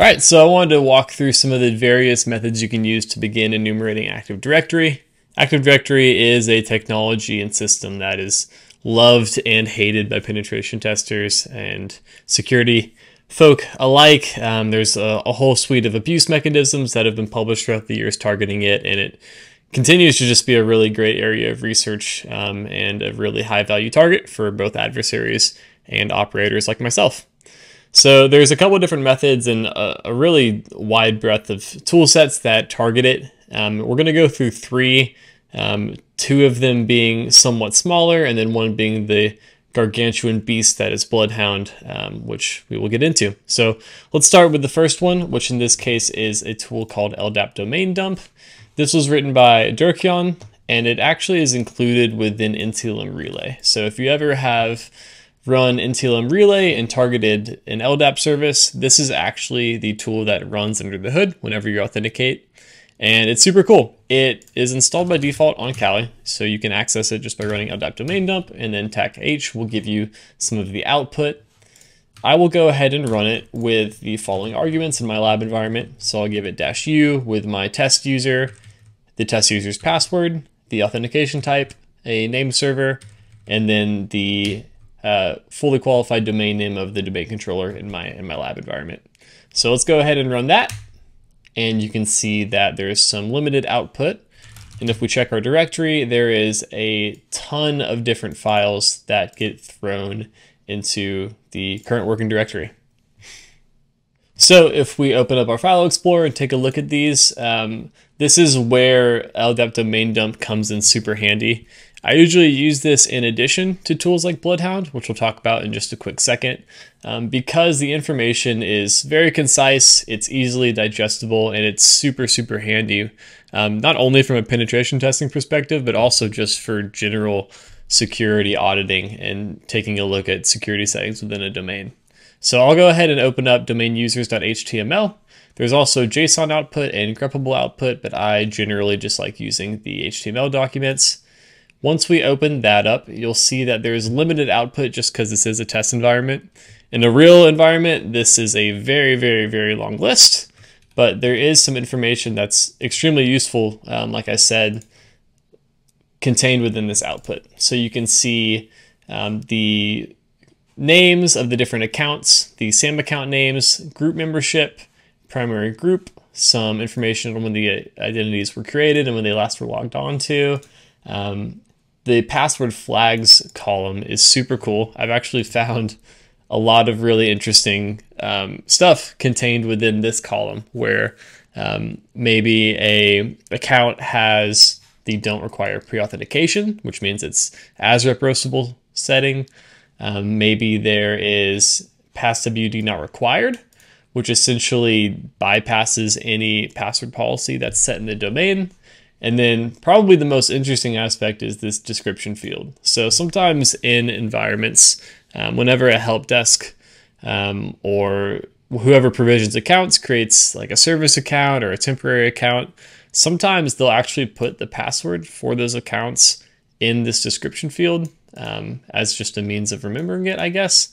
All right, so I wanted to walk through some of the various methods you can use to begin enumerating Active Directory. Active Directory is a technology and system that is loved and hated by penetration testers and security folk alike. Um, there's a, a, whole suite of abuse mechanisms that have been published throughout the years targeting it, and it continues to just be a really great area of research um, and a really high value target for both adversaries and operators like myself. So there's a couple of different methods and a, a really wide breadth of tool sets that target it. Um, we're going to go through three, um, two of them being somewhat smaller and then one being the gargantuan beast that is Bloodhound, um, which we will get into. So let's start with the first one, which in this case is a tool called LDAP Domain Dump. This was written by Dirk-jan, and it actually is included within NTLM Relay. So if you ever have run NTLM Relay and targeted an LDAP service, this is actually the tool that runs under the hood whenever you authenticate. And it's super cool. It is installed by default on Kali, so you can access it just by running LDAP domain dump, and then TAC H will give you some of the output. I will go ahead and run it with the following arguments in my lab environment. So I'll give it dash U with my test user, the test user's password, the authentication type, a name server, and then the uh, fully qualified domain name of the domain controller in my, in my lab environment. So let's go ahead and run that. And you can see that there's some limited output. And if we check our directory, there is a ton of different files that get thrown into the current working directory. So if we open up our file explorer and take a look at these, um, this is where LDAP domain dump comes in super handy. I usually use this in addition to tools like Bloodhound, which we'll talk about in just a quick second, um, because the information is very concise, it's easily digestible, and it's super, super handy, um, not only from a penetration testing perspective, but also just for general security auditing and taking a look at security settings within a domain. So I'll go ahead and open up domainusers.html. There's also JSON output and greppable output, but I generally just like using the HTML documents. Once we open that up, you'll see that there's limited output just because this is a test environment. In a real environment, this is a very, very, very long list, but there is some information that's extremely useful, um, like I said, contained within this output. So you can see um, the names of the different accounts, the SAM account names, group membership, primary group, some information on when the identities were created and when they last were logged on to, um, the password flags column is super cool. I've actually found a lot of really interesting um, stuff contained within this column where um, maybe a account has the don't require pre-authentication, which means it's AS-REP roastable setting. Um, maybe there is passwd not required, which essentially bypasses any password policy that's set in the domain. And then probably the most interesting aspect is this description field. So sometimes in environments, um, whenever a help desk um, or whoever provisions accounts creates like a service account or a temporary account, sometimes they'll actually put the password for those accounts in this description field um, as just a means of remembering it, I guess.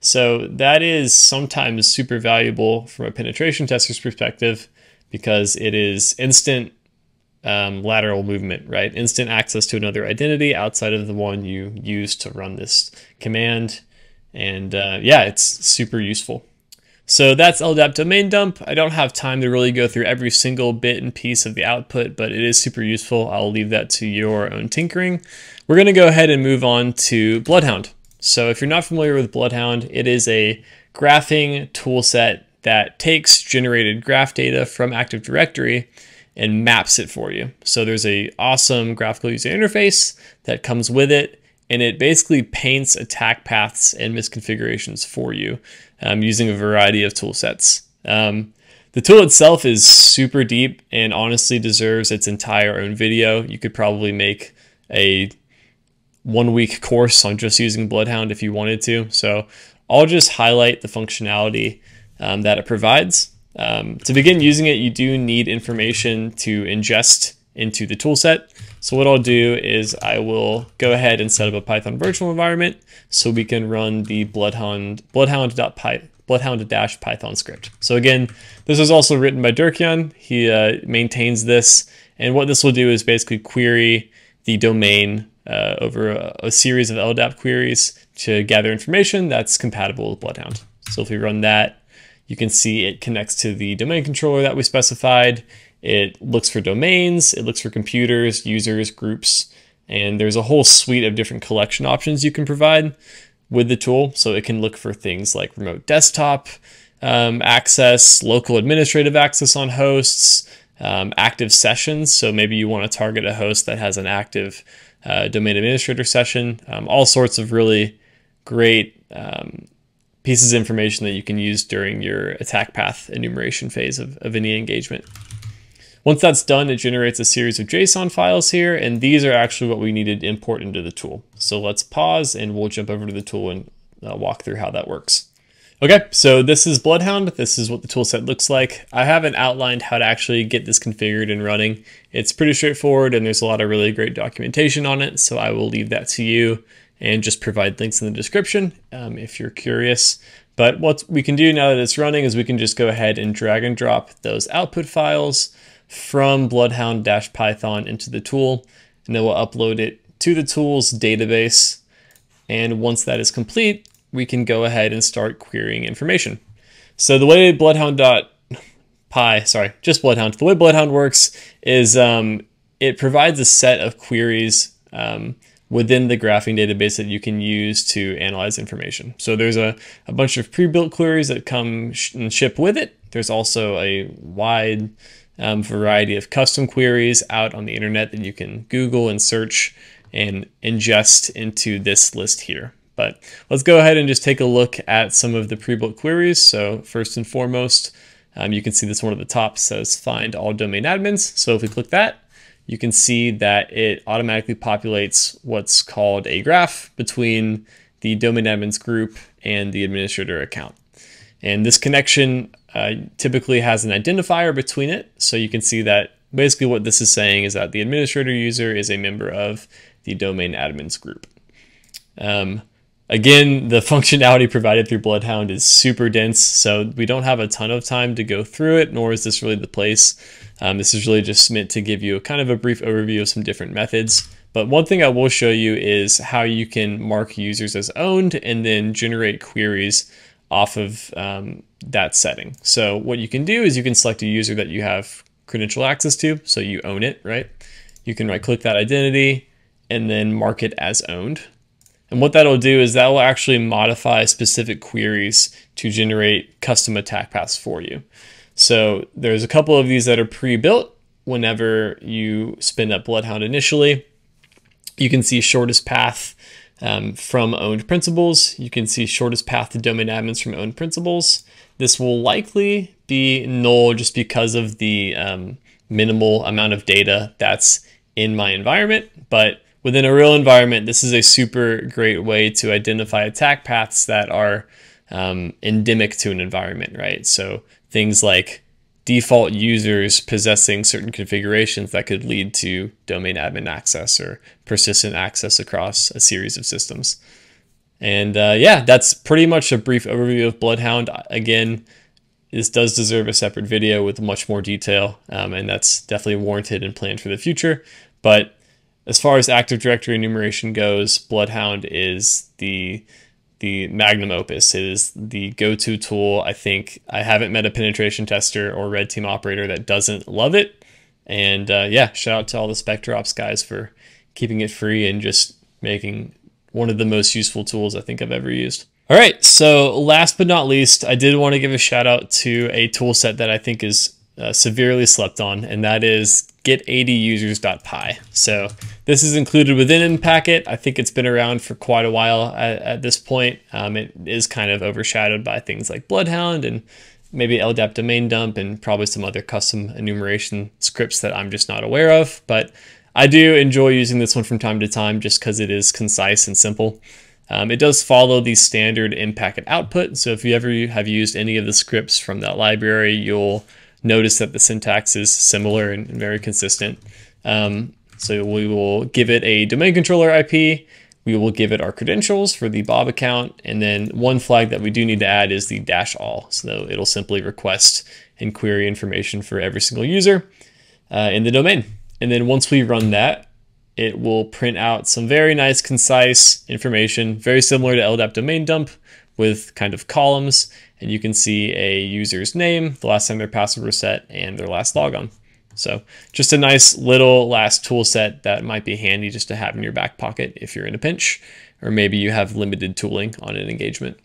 So that is sometimes super valuable from a penetration tester's perspective because it is instant um, lateral movement, right? Instant access to another identity outside of the one you use to run this command. And uh, yeah, it's super useful. So that's LDAP domain dump. I don't have time to really go through every single bit and piece of the output, but it is super useful. I'll leave that to your own tinkering. We're going to go ahead and move on to Bloodhound. So if you're not familiar with Bloodhound, it is a graphing toolset that takes generated graph data from Active Directory and maps it for you. So there's a awesome graphical user interface that comes with it, and it basically paints attack paths and misconfigurations for you um, using a variety of tool sets. Um, the tool itself is super deep and honestly deserves its entire own video. You could probably make a one week course on just using Bloodhound if you wanted to. So I'll just highlight the functionality um, that it provides um, to begin using it, you do need information to ingest into the toolset. So what I'll do is I will go ahead and set up a Python virtual environment so we can run the bloodhound bloodhound.py bloodhound-python script. So again, this was also written by Dirk-jan. He uh, maintains this, and what this will do is basically query the domain uh, over a, a, series of LDAP queries to gather information that's compatible with Bloodhound. So if we run that, you can see it connects to the domain controller that we specified. It looks for domains, it looks for computers, users, groups, and there's a whole suite of different collection options you can provide with the tool. So it can look for things like remote desktop um, access, local administrative access on hosts, um, active sessions. So maybe you want to target a host that has an active uh, domain administrator session, um, all sorts of really great um, pieces of information that you can use during your attack path enumeration phase of, of any engagement. Once that's done, it generates a series of JSON files here, and these are actually what we needed to import into the tool. So let's pause and we'll jump over to the tool and uh, walk through how that works. Okay, so this is Bloodhound. This is what the toolset looks like. I haven't outlined how to actually get this configured and running. It's pretty straightforward and there's a lot of really great documentation on it, so I will leave that to you and just provide links in the description um, if you're curious. But what we can do now that it's running is we can just go ahead and drag and drop those output files from Bloodhound-Python into the tool, and then we'll upload it to the tool's database. And once that is complete, we can go ahead and start querying information. So the way Bloodhound.py, sorry, just Bloodhound, the way Bloodhound works is um, it provides a set of queries um, within the graphing database that you can use to analyze information. So there's a, a bunch of pre-built queries that come sh and ship with it. There's also a wide um, variety of custom queries out on the internet that you can Google and search and ingest into this list here. But let's go ahead and just take a look at some of the pre-built queries. So first and foremost, um, you can see this one at the top says find all domain admins. So if we click that, you can see that it automatically populates what's called a graph between the domain admins group and the administrator account. And this connection uh, typically has an identifier between it. So you can see that basically what this is saying is that the administrator user is a member of the domain admins group. Um, Again, the functionality provided through Bloodhound is super dense, so we don't have a ton of time to go through it, nor is this really the place. Um, this is really just meant to give you a kind of a brief overview of some different methods. But one thing I will show you is how you can mark users as owned and then generate queries off of um, that setting. So what you can do is you can select a user that you have credential access to, so you own it, right? You can right click that identity and then mark it as owned. And what that'll do is that will actually modify specific queries to generate custom attack paths for you. So there's a couple of these that are pre-built whenever you spin up Bloodhound initially. You can see shortest path um, from owned principals. You can see shortest path to domain admins from owned principals. This will likely be null just because of the um, minimal amount of data that's in my environment, but within a real environment, this is a super great way to identify attack paths that are um, endemic to an environment, right? So things like default users possessing certain configurations that could lead to domain admin access or persistent access across a series of systems. And uh, yeah, that's pretty much a brief overview of Bloodhound. Again, this does deserve a separate video with much more detail, um, and that's definitely warranted and planned for the future. But as far as Active Directory enumeration goes, Bloodhound is the the magnum opus. It is the go-to tool. I think I haven't met a penetration tester or red team operator that doesn't love it. And uh, yeah, shout out to all the SpecterOps guys for keeping it free and just making one of the most useful tools I think I've ever used. All right, so last but not least, I did want to give a shout out to a tool set that I think is uh, severely slept on, and that is GetADUsers.py. So this is included within Impacket. I think it's been around for quite a while at, at this point. Um, it is kind of overshadowed by things like Bloodhound and maybe LDAP domain dump and probably some other custom enumeration scripts that I'm just not aware of. But I do enjoy using this one from time to time just because it is concise and simple. Um, it does follow the standard Impacket output. So if you ever have used any of the scripts from that library, you'll notice that the syntax is similar and very consistent. Um, so we will give it a domain controller IP. we will give it our credentials for the Bob account. And then one flag that we do need to add is the dash all. So it'll simply request and query information for every single user uh, in the domain. And then once we run that, it will print out some very nice, concise information, very similar to LDAP domain dump with kind of columns. And you can see a user's name, the last time their password was set, and their last logon. So just a nice little last tool set that might be handy just to have in your back pocket if you're in a pinch, or maybe you have limited tooling on an engagement.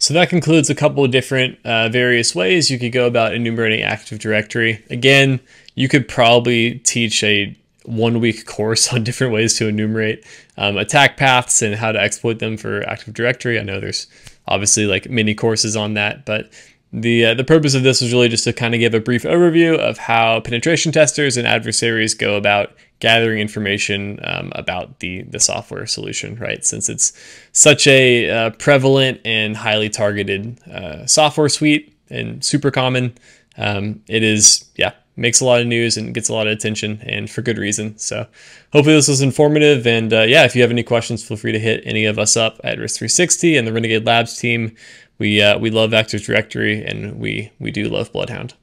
So that concludes a couple of different uh, various ways you could go about enumerating Active Directory. Again, you could probably teach a one week course on different ways to enumerate um, attack paths and how to exploit them for Active Directory. I know there's obviously like mini courses on that, but the, uh, the purpose of this was really just to kind of give a brief overview of how penetration testers and adversaries go about gathering information um, about the, the software solution, right? Since it's such a uh, prevalent and highly targeted uh, software suite and super common, um, it is, yeah, makes a lot of news and gets a lot of attention and for good reason. So hopefully this was informative. And uh, yeah, if you have any questions, feel free to hit any of us up at risk3sixty and the Renegade Labs team. We, uh, we love Active Directory and we, we do love Bloodhound.